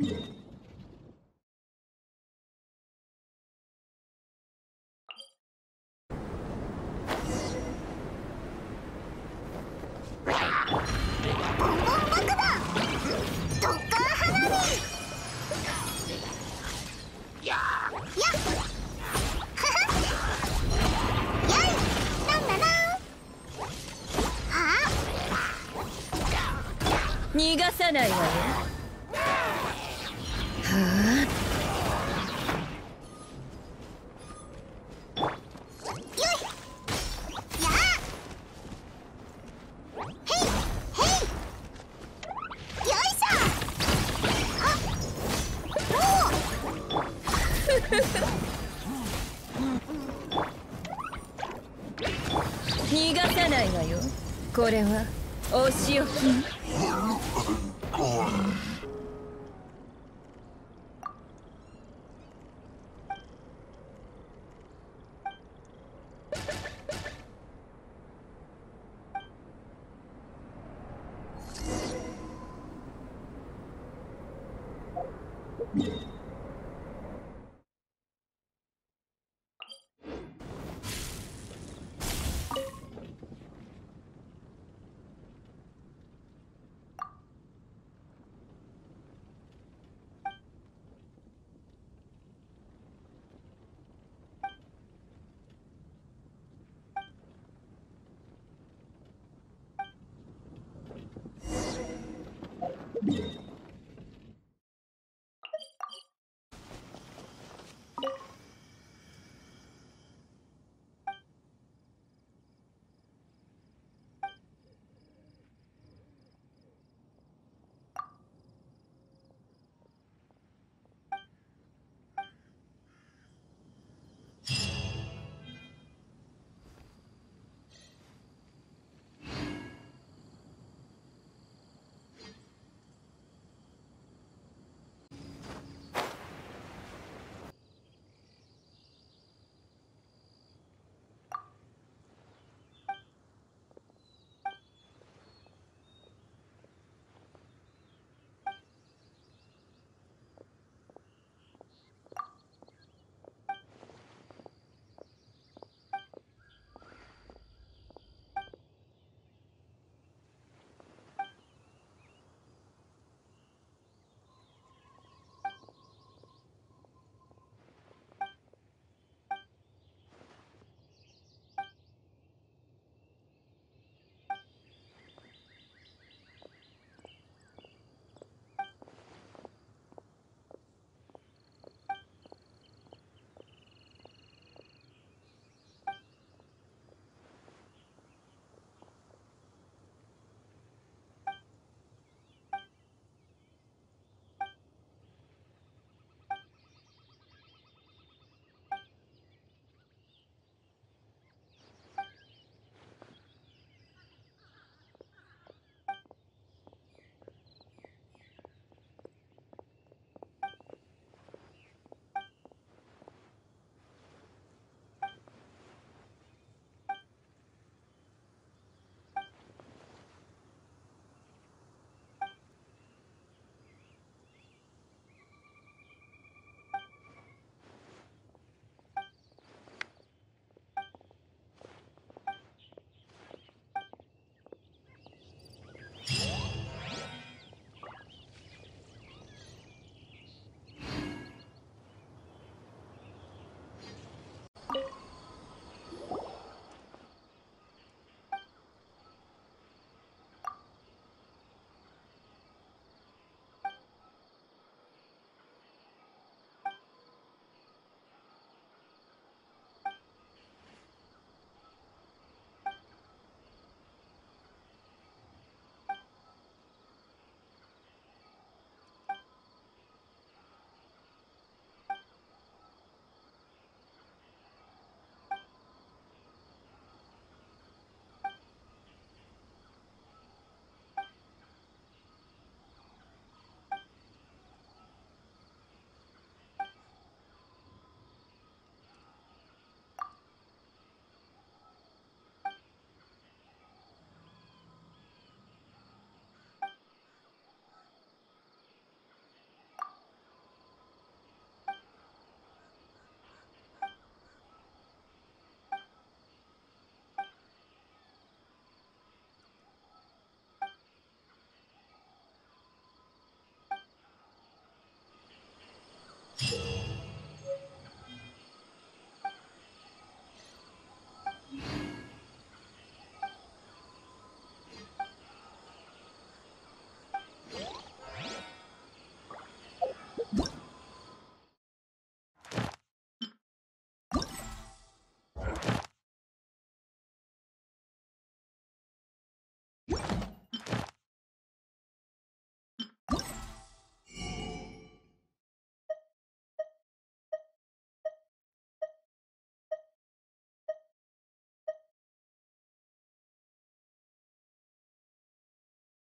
逃がさないわよ逃がさないわよこれはお仕置き you.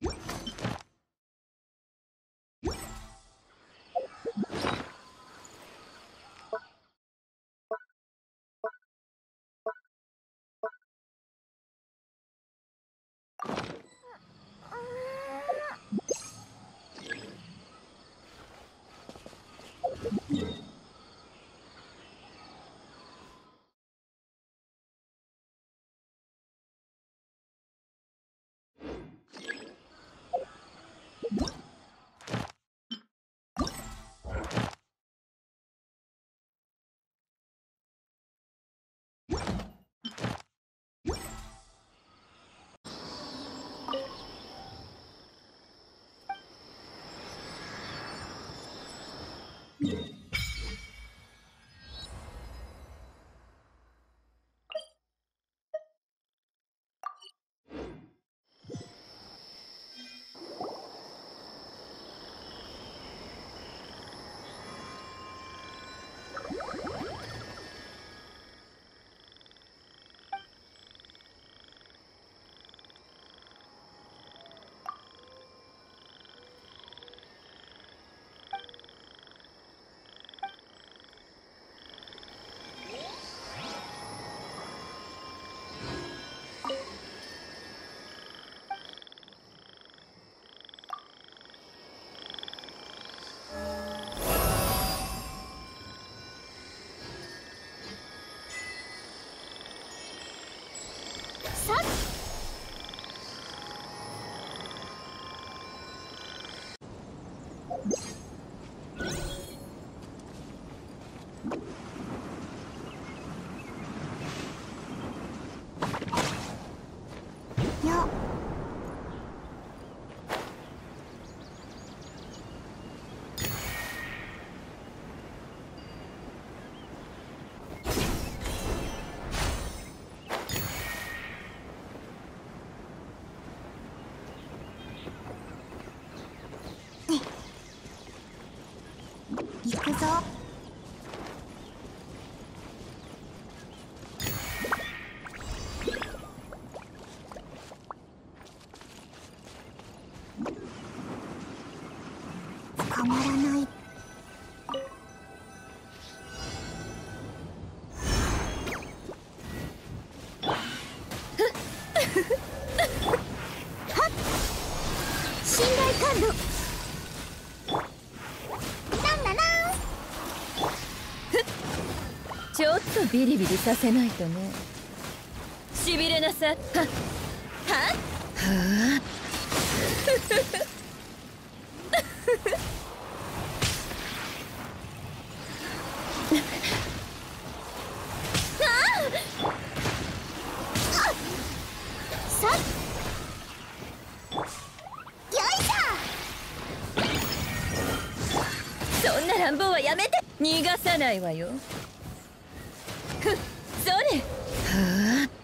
you ちょっとビリビリさせないとね。しびれなさ。はっ。はっ。はさっ。よいしょ。そんな乱暴はやめて。逃がさないわよ。ふっそれ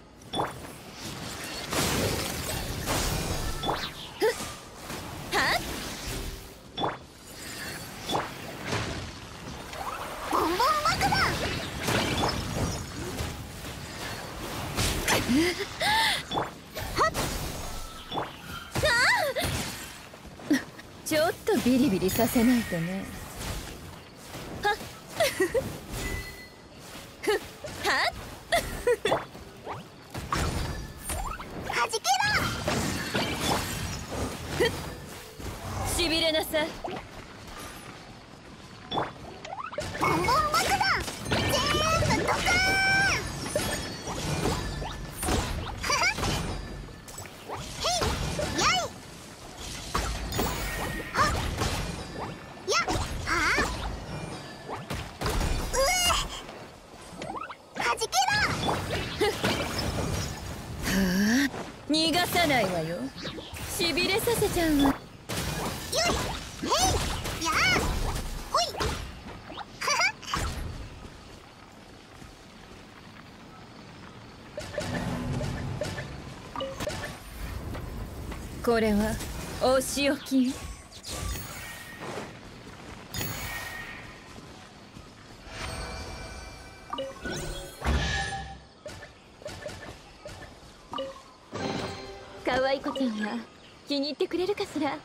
ちょっとビリビリさせないとねしびれなさ。い。ボンボン爆弾全部ドカ逃がさないわよしびれさせちゃうわこれはお仕置き？可愛い子ちゃんは気に入ってくれるかしら？